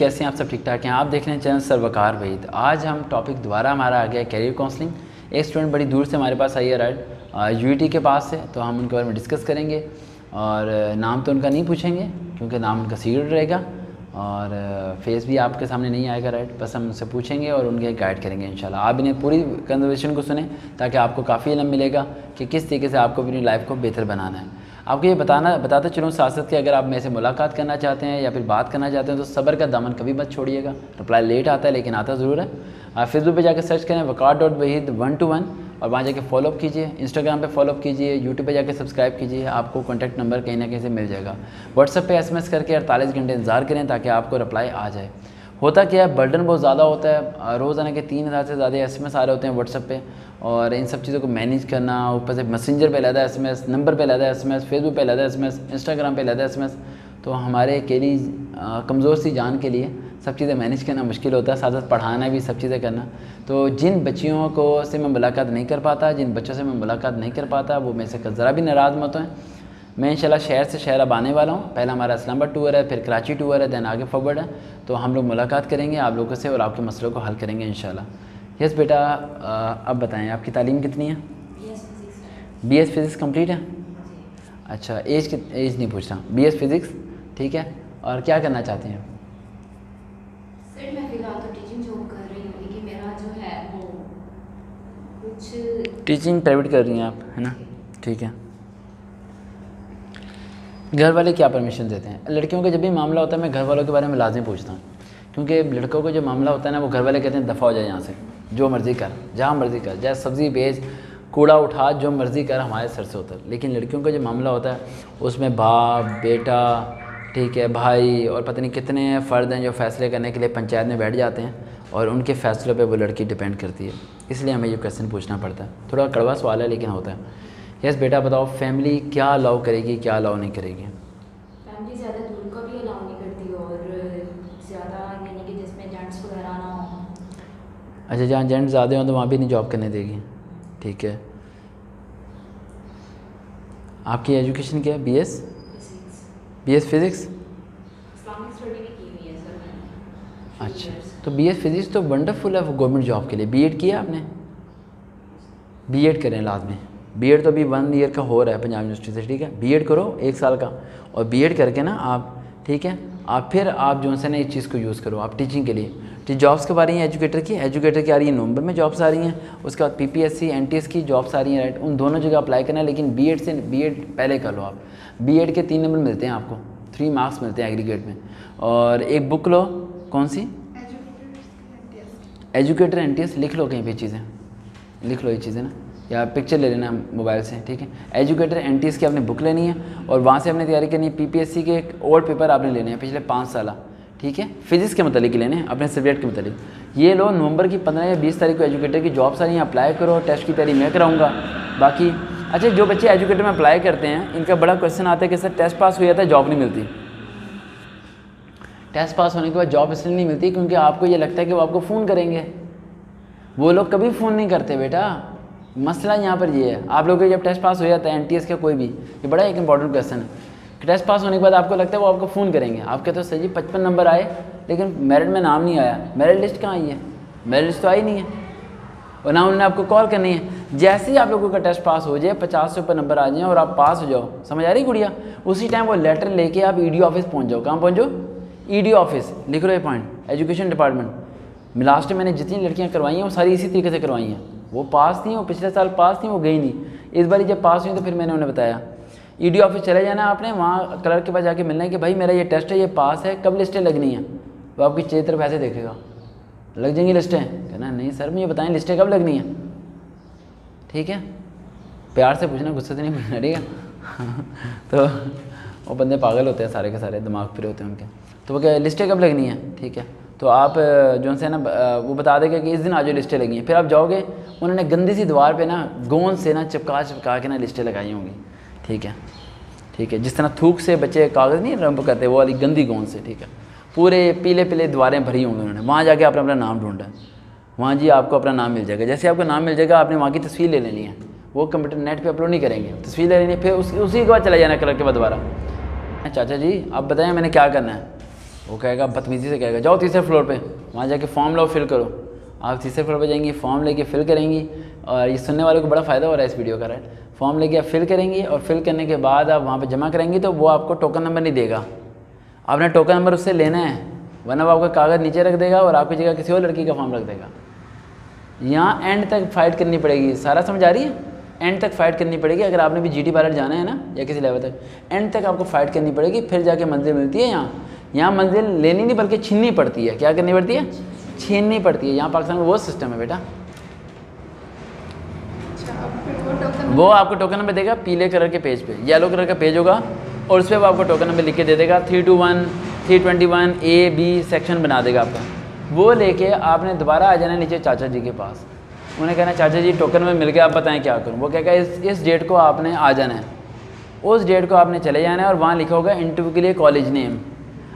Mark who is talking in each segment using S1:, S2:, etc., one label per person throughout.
S1: कैसे हैं आप सब ठीक ठाक हैं? आप देख रहे हैं चैनल सरवकार वहीद आज हम टॉपिक दोबारा हमारा आ गया है कैरियर काउंसलिंग एक स्टूडेंट बड़ी दूर से हमारे पास आई है, राइट? यू के पास से तो हम उनके बारे में डिस्कस करेंगे। और नाम तो उनका नहीं पूछेंगे, क्योंकि नाम उनका सीक्रेट रहेगा। और फेस भी आपके सामने नहीं आएगा, राइट? बस हम उनसे पूछेंगे और उनके गाइड करेंगे, इंशाल्लाह। आप इन्हें पूरी कन्वर्सेशन को सुने, ताकि आपको काफ़ी इलम मिलेगा कि किस तरीके से आपको अपनी लाइफ को बेहतर बनाना है। आपको ये बताना, बताते चलूँ साथ साथ कि अगर आप मेरे से मुलाकात करना चाहते हैं या फिर बात करना चाहते हैं तो सबर का दामन कभी मत छोड़िएगा। रिप्लाई लेट आता है, लेकिन आता ज़रूर है। आप फेसबुक पर जाकर सर्च करें Waqar dot Waheed one two one और वहाँ जाके फॉलोअप कीजिए। इंस्टाग्राम पे फॉलोअप कीजिए यूट्यूब पे जाके सब्सक्राइब कीजिए, आपको कॉन्टैक्ट नंबर कहीं ना कहीं से मिल जाएगा। व्हाट्सएप पे एसएमएस करके अड़तालीस घंटे इंतज़ार करें ताकि आपको रिप्लाई आ जाए। होता क्या है बर्डन बहुत ज़्यादा होता है रोज़ाना के तीन हज़ार से ज़्यादा एस एम एस आ रहे होते हैं व्हाट्सएप पे, और इन सब चीज़ों को मैनेज करना, ऊपर से मैसेंजर पे लादा एस एम एस नंबर पे लादा एस एम एस फेसबुक पे लादा एस एम एस इंस्टाग्राम पे लादा एस एम एस तो हमारे अकेली कमज़ोर सी जान के लिए सब चीज़ें मैनेज करना मुश्किल होता है, साथ साथ पढ़ाना भी सब चीज़ें करना। तो जिन बच्चियों को से मैं मुलाकात नहीं कर पाता, जिन बच्चों से मैं मुलाकात नहीं कर पाता, वो मेरे से ज़रा भी नाराज़ मत हैं मैं इंशाल्लाह शहर से शहर अब आने वाला हूँ। पहला हमारा इस्लामाबाद टूर है फिर कराची टूर है दैन आगे फॉरवर्ड है। तो हम लोग मुलाकात करेंगे आप लोगों से और आपके मसलों को हल करेंगे इन यस बेटा अब बताएँ आपकी तालीम कितनी है? बी एस फिज़िक्स कंप्लीट है? अच्छा एज कि एज नहीं पूछ रहा। बी एस फिज़िक्स ठीक है? और क्या करना चाहते हैं?
S2: सर मैं फ़िलहाल तो टीचिंग जॉब कर रही हूँ लेकिन मेरा जो है वो कुछ
S1: टीचिंग प्राइवेट कर रही हैं आप है ना? ठीक है। घर वाले क्या परमिशन देते हैं? लड़कियों का जब भी मामला होता है, मैं घर वालों के बारे में लाजमी पूछता हूँ। क्योंकि लड़कों का जो मामला होता है ना, वो घर वाले कहते हैं, दफ़ा हो जाए यहाँ से, जो मर्ज़ी कर, जहाँ मर्ज़ी कर, चाहे सब्ज़ी बेच, कूड़ा उठा, जो मर्ज़ी कर, हमारे सर से उतर। लेकिन लड़कियों का जो मामला होता है, उसमें बाप, बेटा, ठीक है, भाई और पता नहीं कितने फ़र्द हैं जो फ़ैसले करने के लिए पंचायत में बैठ जाते हैं और उनके फ़ैसलों पे वो लड़की डिपेंड करती है। इसलिए हमें ये क्वेश्चन पूछना पड़ता है। थोड़ा कड़वा सवाल है, लेकिन होता है। यस बेटा बताओ फैमिली क्या अलाउ करेगी क्या अलाउ नहीं करेगी?
S2: फैमिली ज़्यादा दूर का भी अलाउ नहीं करती और ज़्यादा यानी कि जिसमें जेंट्स वगैरह ना हो।
S1: अच्छा जहाँ जेंट्स ज़्यादा हों तो वहाँ भी नहीं जॉब करने देगी। ठीक है। आपकी एजुकेशन क्या है? B S B S physics अच्छा तो बी एस फिज़िक्स तो वंडरफुल है गवर्नमेंट जॉब के लिए। बी एड किया आपने? बी एड करें लाजमी बी तो अभी वन ईयर का हो रहा है पंजाब यूनिवर्सिटी से ठीक है? बी करो एक साल का और बी करके ना आप ठीक है? आप फिर आप जो है ना इस चीज़ को यूज़ करो आप टीचिंग के लिए। जॉब्स के बारे में एजुकेटर की? एजुकेटर की आ रही है नवंबर में जॉब्स आ रही हैं उसके बाद पीपीएससी एनटीएस की जॉब्स आ रही हैं राइट उन दोनों जगह अप्लाई करना है लेकिन बीएड से बीएड पहले कर लो आप। बीएड के तीन नंबर मिलते हैं आपको थ्री मार्क्स मिलते हैं एग्रीगेट में। और एक बुक लो कौन सी? एजुकेटर एनटीएस लिख लो कहीं पर चीज़ें। लिख लो ये चीज़ें ना। या पिक्चर ले लेना मोबाइल से, ठीक है? एजुकेटर एन टी की आपने बुक लेनी है और वहाँ से आपने तैयारी करनी है पीपीएससी के एक और पेपर आपने लेने हैं पिछले पाँच साल, ठीक है? फिजिक्स के मतलब लेने हैं, अपने सब्जेक्ट के मतलब ये लो, नवंबर की पंद्रह या बीस तारीख को एजुकेटर की जॉब सारी अप्लाई करो टेस्ट की तैयारी मैं कराऊँगा। बाकी अच्छा जो बच्चे एजुकेटर में अप्लाई करते हैं, इनका बड़ा क्वेश्चन आता है कि सर टेस्ट पास हो जाता है जॉब नहीं मिलती। टेस्ट पास होने के बाद जॉब इसलिए नहीं मिलती क्योंकि आपको ये लगता है कि वो आपको फ़ोन करेंगे। वो लोग कभी फ़ोन नहीं करते बेटा। मसला यहाँ पर ये है। आप लोगों का जब टेस्ट पास हो जाता है एनटीएस का कोई भी, ये बड़ा एक इंपॉर्टेंट क्वेश्चन है। कि टेस्ट पास होने के बाद आपको लगता है वो आपको फ़ोन करेंगे। आप कहते हो सर जी पचपन नंबर आए, लेकिन मेरिट में नाम नहीं आया। मेरिट लिस्ट कहाँ आई है? मेरिट लिस्ट तो आई नहीं है। और ना उन्होंने आपको कॉल करनी है। जैसे ही आप लोगों का टेस्ट पास हो जाए, पचास से ऊपर नंबर आ जाए और आप पास हो जाओ। समझ आ रही गुड़िया? उसी टाइम वो लेटर लेके आप ईडी ऑफ़िस पहुँच जाओ। कहाँ पहुँचो? ई ऑफ़िस लिख लो ये पॉइंट एजुकेशन डिपार्टमेंट लास्ट में मैंने जितनी लड़कियाँ करवाई हैं, वो सारी इसी तरीके से करवाई हैं। वो पास थी, वो पिछले साल पास थी, वो गई नहीं। इस बार जब पास हुई तो फिर मैंने उन्हें बताया। ई e ऑफ़िस चले जाना आपने, वहाँ कलर के पास जाके मिलना है कि भाई, मेरा ये टेस्ट है, ये पास है, कब लिस्टें लगनी है? वो आपकी चेत तरफ़ ऐसे देखेगा। लग जाएँगी लिस्टें कहना, नहीं सर, मुझे बताएँ लिस्टें कब लगनी है? ठीक है? प्यार से पूछना, गुस्से से नहीं पूछना, ठीक है? तो वो बंदे पागल होते हैं, सारे के सारे, दिमाग फिर होते हैं उनके। तो वो क्या लिस्टें कब लगनी है? ठीक है? तो आप जो से ना वो बता देंगे कि इस दिन आज लिस्टें लगी हैं। फिर आप जाओगे, उन्होंने गंदी सी दीवार पे ना, गोंद से ना चिपका चिपका के ना लिस्टें लगाई होंगी। ठीक है? ठीक है? जिस तरह थूक से बच्चे कागज़ नहीं रंप करते, वो वाली गंदी गोंद से, ठीक है? पूरे पीले पीले दीवारें भरी होंगी उन्होंने। वहाँ जाके आपने अपना नाम ढूंढा। वहाँ जी आपको अपना नाम मिल जाएगा। जैसे आपका नाम मिल जाएगा, आपने वहाँ की तस्वीर ले लेनी है। वो कंप्यूटर नेट पे अपलोड नहीं करेंगे। तस्वीर ले लेनी है, फिर उसी के बाद चला जाना कलर के बाद दोबारा। चाचा जी, आप बताएँ, मैंने क्या करना है? वो कहेगा बदतमीजी से कहेगा, जाओ तीसरे फ्लोर पे, वहाँ जाके फॉर्म लो फिल करो। आप तीसरे फ्लोर पे जाएँगी फॉर्म लेके फिल करेंगी, और ये सुनने वाले को बड़ा फ़ायदा हो रहा है इस वीडियो का राइट फॉर्म लेके आप फिल करेंगी, और फिल करने के बाद आप वहाँ पर जमा करेंगी तो वो आपको टोकन नंबर नहीं देगा। आपने टोकन नंबर उससे लेना है, वरना वो आपका कागज़ नीचे रख देगा, और आपकी जगह किसी और लड़की का फॉर्म रख देगा। यहाँ एंड तक फाइट करनी पड़ेगी। सारा समझ आ रही है? एंड तक फाइट करनी पड़ेगी। अगर आपने भी जी टी जाना है ना, या किसी लेवल तक एंड तक आपको फाइट करनी पड़ेगी, फिर जाके मंजिल मिलती है यहाँ। यहाँ मंजिल लेनी नहीं बल्कि छीननी पड़ती है। क्या करनी पड़ती है? छीननी पड़ती है। यहाँ पाकिस्तान में वो सिस्टम है बेटा।
S3: अच्छा
S1: वो आपको टोकन नंबर देगा पीले कलर के पेज पे। येलो कलर का पेज होगा और उस पर वो आपको टोकन नंबर लिख के दे देगा। Three two one three twenty one A B section बना देगा आपका। वो लेके आपने दोबारा आ जाना नीचे चाचा जी के पास। उन्हें कहना चाचा जी टोकन में मिल गया आप बताएँ क्या करूँ? वो कहेगा इस इस डेट को आपने आ जाना है। उस डेट को आपने चले जाना है और वहाँ लिखा होगा इंटरव्यू के लिए कॉलेज नेम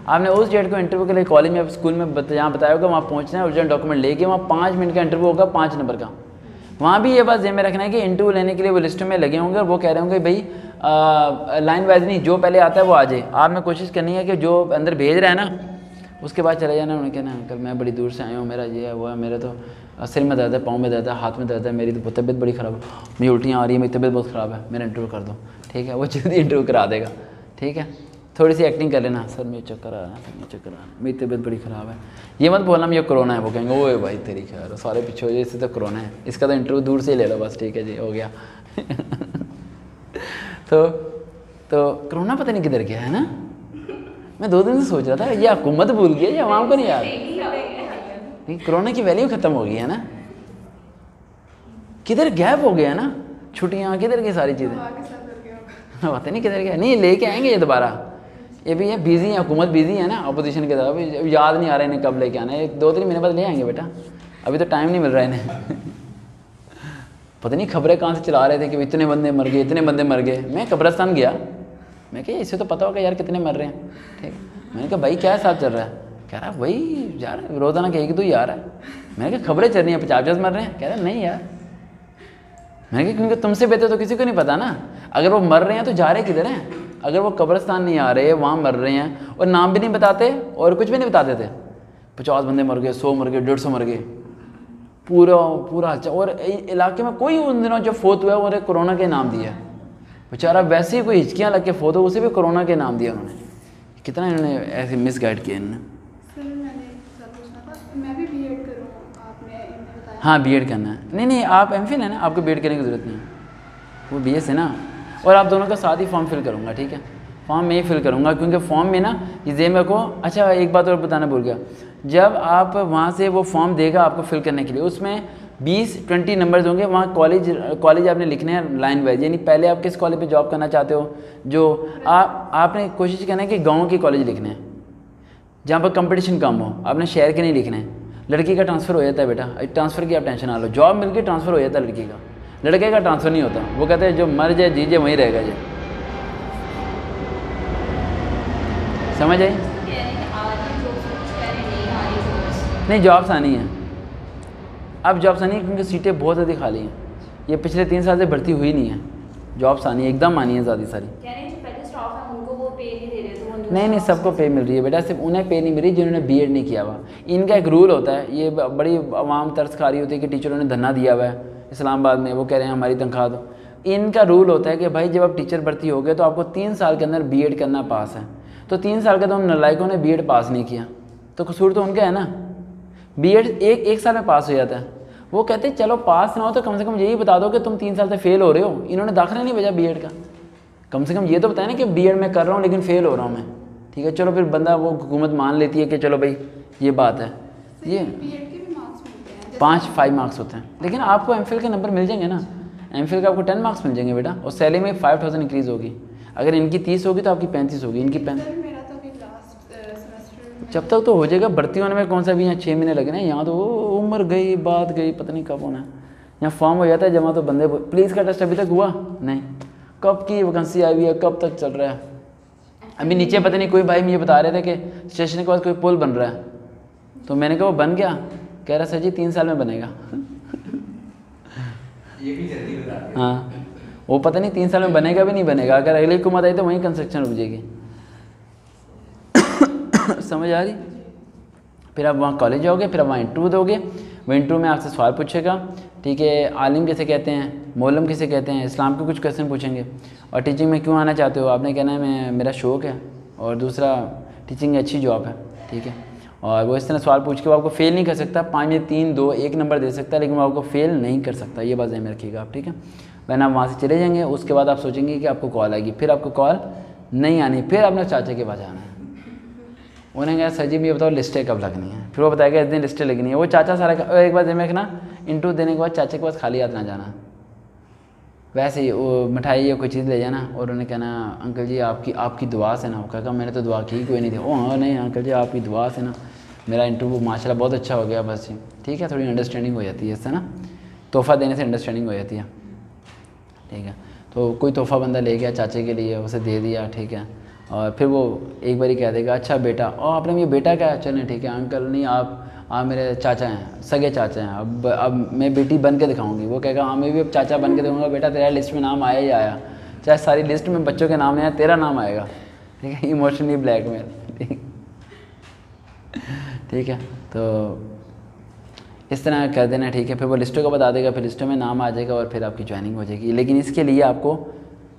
S1: आपने उस डेट को इंटरव्यू के लिए कॉलेज में स्कूल में बत, जहाँ बताया होगा वहाँ पहुँचना है ओरिजिनल डॉक्यूमेंट लेके वहाँ पाँच मिनट का इंटरव्यू होगा पाँच नंबर का। वहाँ भी ये बात जेब में रखना है कि इंटरव्यू लेने के लिए वो लिस्ट में लगे होंगे और वो कह रहे होंगे भाई लाइन वाइज नहीं जो पहले आता है वो आ जाए। आपने कोशिश करनी है कि जो अंदर भेज रहा है ना उसके बाद चले जाना उन्हें कहना अंकल मैं बड़ी दूर से आया हूँ मेरा ये है वो है मेरा तो सिर में दर्द है पाँव में दर्द है हाथ में दर्द है मेरी तो तबीयत बड़ी ख़राब है मेरी उल्टियाँ आ रही है मेरी तबीयत बहुत ख़राब है मेरा इंटरव्यू कर दो। ठीक है वो जल्दी इंटरव्यू करा देगा। ठीक है? थोड़ी सी एक्टिंग कर लेना। सर मेरे चक्कर आ रहा है सर मेरे चक्कर आ रहा है। मेरी तबीयत बड़ी ख़राब है। ये मत बोलना ये कोरोना है। वो कहेंगे ओए भाई तेरी खैर सारे पीछे हो जाए इससे तो कोरोना है। इसका तो इंटरव्यू दूर से ही ले लो बस ठीक है जी हो गया। तो तो कोरोना पता नहीं किधर गया है ना? मैं दो दिन से सोच रहा था ये हुकूमत भूल गई है या आवाम को नहीं याद। नहीं कोरोना की वैल्यू ख़त्म हो गई है ना? किधर गैप हो गया है ना? छुट्टियाँ किधर गई सारी चीज़ें? पता नहीं किधर गया। नहीं लेके आएँगे ये दोबारा। ये भी है बिज़ी है, हुकूमत बिज़ी है ना अपोजिशन के तरफ़। याद नहीं आ रहा इन्हें कब लेके आना है। दो, तीन महीने बाद ले आएँगे बेटा। अभी तो टाइम नहीं मिल रहा है इन्हें। पता नहीं खबरें कहाँ से चला रहे थे कि इतने बंदे मर गए, इतने बंदे मर गए। मैं कब्रस्तान गया। मैं क्या इसे तो पता होगा यार कितने मर रहे हैं। ठीक। मैंने कहा, भाई, क्या हिसाब चल रहा है? कह रहा, वही यार रोज़ाना के एक दो रहा है। मैंने कहा, खबरें चल रही हैं, पचास पचास मर रहे हैं? कह रहा, नहीं यार। मैंने कहा, क्योंकि तुमसे बेहतर तो किसी को नहीं पता ना। अगर वो मर रहे हैं तो जा रहे किधर हैं? अगर वो कब्रस्तान नहीं आ रहे वहाँ मर रहे हैं और नाम भी नहीं बताते और कुछ भी नहीं बताते थे पचास बंदे मर गए सौ मर गए डेढ़ सौ मर गए। पूरा पूरा अच्छा। और इलाके में कोई उन दिनों जो फोत हुआ उन्हें कोरोना के नाम दिया बेचारा वैसे ही कोई हिचकियाँ लग के फोत हो उसे भी कोरोना के नाम दिया उन्होंने। कितना इन्होंने ऐसे मिस गाइड किया इन्होंने हाँ बी एड करना है। नहीं नहीं आप एम फिल है ना आपको बी एड करने की ज़रूरत नहीं है। वो बी एस है ना। और आप दोनों का साथ ही फॉर्म फिल करूँगा, ठीक है? फॉर्म में ही फिल करूँगा, क्योंकि फॉर्म में ना ये जे मेरे को अच्छा एक बात और बताना भूल गया। जब आप वहाँ से वो फॉर्म देगा आपको फिल करने के लिए, उसमें बीस ट्वेंटी नंबर्स होंगे, वहाँ कॉलेज कॉलेज आपने लिखने हैं लाइन वाइज यानी पहले आप किस कॉलेज पे जॉब करना चाहते हो? जो आप, आपने कोशिश करना है कि गाँव के कॉलेज लिखने हैं, जहाँ पर कंपटीशन कम हो, आपने शहर के नहीं लिखने हैं। लड़की का ट्रांसफ़र हो जाता है बेटा ट्रांसफ़र की आप टेंशन ना लो। जॉब मिलकर ट्रांसफ़र हो जाता है लड़की का। लड़के का ट्रांसफ़र नहीं होता। वो कहते हैं, जो मर जाए, जी जाए, वहीं रहेगा जी। समझ आई? नहीं जॉब्स आनी है। अब जॉब्स आनी है क्योंकि सीटें बहुत ज़्यादा खाली हैं। ये पिछले तीन साल से भर्ती हुई नहीं है। जॉब्स आनी है, एकदम आनी है ज़्यादा सारी। नहीं नहीं, सबको पे मिल रही है बेटा, सिर्फ़ उन्हें पे नहीं मिल रही जिन्होंने बीएड नहीं किया हुआ। इनका एक रूल होता है, ये बड़ी आवाम तरस खा रही होती है कि टीचरों ने धरना दिया हुआ है, इस्लामाबाद में, वो कह रहे हैं, हमारी तनख्वाह दो। इनका रूल होता है कि भाई, जब आप टीचर भर्ती हो गए तो आपको तीन साल के अंदर बी करना पास है। तो तीन साल के तो उन नलायकों ने बी पास नहीं किया। तो कसूर तो उनका है ना। बी एड एक एक साल में पास हो जाता है। वो कहते चलो पास ना हो तो कम से कम यही बता दो कि तुम तीन साल से फेल हो रहे हो। इन्होंने दाखिला नहीं भेजा बी का। कम से कम ये तो बताया ना कि बी में कर रहा हूँ लेकिन फ़ेल हो रहा हूँ मैं। ठीक है चलो फिर बंदा वो हुकूमत मान लेती है कि चलो भाई ये बात है। ये पाँच फाइव मार्क्स होते हैं। लेकिन आपको एम के नंबर मिल जाएँगे ना। एम का आपको टेन मार्क्स मिल जाएँगे बेटा और सैलरी में फाइव थाउज़ेंड इंक्रीज़ होगी। अगर इनकी तीस होगी तो आपकी पैंतीस होगी इनकी पैं
S3: तो
S1: जब तक तो हो जाएगा भर्ती होने में कौन सा भी यहाँ छः महीने लगे ना यहाँ तो उम्र गई बात गई पता नहीं कब होना है। यहाँ फॉर्म हो जाता है जमा तो बंदे प्लीज़ का टेस्ट अभी तक हुआ? नहीं। कब की वैकेंसी आई हुई है कब तक चल रहा है? अभी नीचे पता नहीं कोई भाई मुझे बता रहे थे कि स्टेशन के पास कोई पुल बन रहा है। तो मैंने कहा वो बन गया? कह रहा सर जी तीन साल में बनेगा।
S4: ये भी जल्दी बता
S1: हाँ। वो पता नहीं तीन साल में बनेगा भी नहीं बनेगा। अगर अगली हुकूमत आई तो वहीं कंस्ट्रक्शन रुक जाएगी। समझ आ रही? फिर आप वहाँ कॉलेज जाओगे फिर आप वहाँ इंटरव्यू दोगे। वो इंटरव्यू में आपसे सवाल पूछेगा। ठीक है, आलिम किसे कहते हैं मौलम किसे कहते हैं, इस्लाम के कुछ क्वेश्चन पूछेंगे। और टीचिंग में क्यों आना चाहते हो? आपने कहना है, मैं, मेरा शौक़ है और दूसरा टीचिंग अच्छी जॉब है। ठीक है? और वो इस तरह सवाल पूछ के वो आपको फेल नहीं कर सकता। पाँच में तीन, दो, एक नंबर दे सकता है, लेकिन वो आपको फेल नहीं कर सकता। ये बात में रखिएगा आप, ठीक है? वैन आप वहाँ से चले जाएँगे, उसके बाद आप सोचेंगे कि आपको कॉल आएगी, फिर आपको कॉल नहीं आनी, फिर अपने चाचा के पास जाना है। उन्हें कहा, सर जी, ये बताओ, लिस्टें कब लगनी है? फिर वो बताया बताएगा, इस दिन लिस्टें लगनी है। वो चाचा सारा एक बार में ना इंटरव्यू देने के बाद चाचा के पास खाली हाथ ना जाना। वैसे ही वो मिठाई या कोई चीज़ ले जाना और उन्हें कहना, अंकल जी, आपकी आपकी दुआ से ना वो कहा, मैंने तो दुआ की, कोई नहीं थी ओ हाँ नहीं, अंकल जी, आपकी दुआ से ना। मेरा इंटरव्यू माशाल्लाह बहुत अच्छा हो गया, बस जी। ठीक है, थोड़ी अंडरस्टैंडिंग हो जाती है इससे ना। तोहफ़ा देने से अंडरस्टैंडिंग हो जाती है। ठीक है तो कोई तोहफ़ा बंदा ले गया चाचे के लिए, उसे दे दिया, ठीक है। और फिर वो एक बारी कह देगा अच्छा बेटा, और आपने ये बेटा क्या चलें ठीक है, अंकल, नहीं, आप आप मेरे चाचा हैं, सगे चाचा हैं, अब अब मैं बेटी बन के दिखाऊँगी। वो कहेगा हाँ मैं भी अब चाचा बन के दिखाऊँगा, बेटा, तेरा लिस्ट में नाम आया ही आया। चाहे सारी लिस्ट में बच्चों के नाम आया तेरा नाम आएगा। ठीक है इमोशनली ब्लैकमेल ठीक ठीक है तो इस तरह कर देना, ठीक है, फिर वो लिस्टों को बता देगा, फिर लिस्टों में नाम आ जाएगा और फिर आपकी ज्वाइनिंग हो जाएगी। लेकिन इसके लिए आपको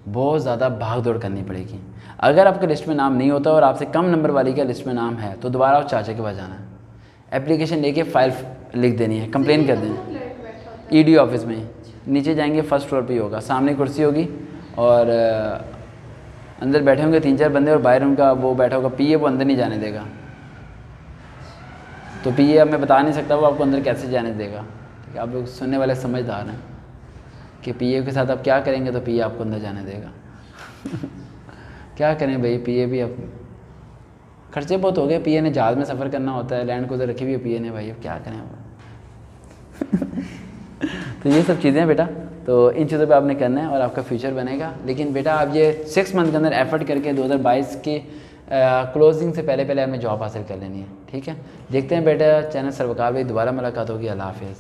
S1: बहुत ज़्यादा भाग दौड़ करनी पड़ेगी। अगर आपके लिस्ट में नाम नहीं होता और आपसे कम नंबर वाली का लिस्ट में नाम है तो दोबारा आप चाचा के पास जाना। है एप्लीकेशन लेके फ़ाइल लिख देनी है कंप्लेन कर देनी ई डी ऑफ़िस में नीचे जाएँगे फ़र्स्ट फ्लोर पर ही होगा। सामने कुर्सी होगी और अंदर बैठे होंगे तीन चार बंदे और बाहर उनका वो बैठा होगा पीए वो अंदर नहीं जाने देगा। तो पी अब मैं बता नहीं सकता, वो आपको अंदर कैसे जाने देगा? आप लोग सुनने वाले समझदार हैं। कि पीए के साथ आप क्या करेंगे तो पीए आपको अंदर जाने देगा। क्या करें भाई पीए भी अब खर्चे बहुत हो गए। पीए ने जहाज़ में सफ़र करना होता है लैंड को उधर रखी हुई है पीए ने भाई, अब क्या करें अब? तो ये सब चीज़ें बेटा। तो इन चीज़ों पे आपने करना है और आपका फ्यूचर बनेगा। लेकिन बेटा, आप ये सिक्स मंथ के अंदर एफर्ट करके 2022 के क्लोजिंग से पहले पहले हमें जॉब हासिल कर लेनी है, ठीक है? देखते हैं बेटा चैनल सरवकार भाई, दोबारा मुलाकात होगी। अल्लाह हाफिज़।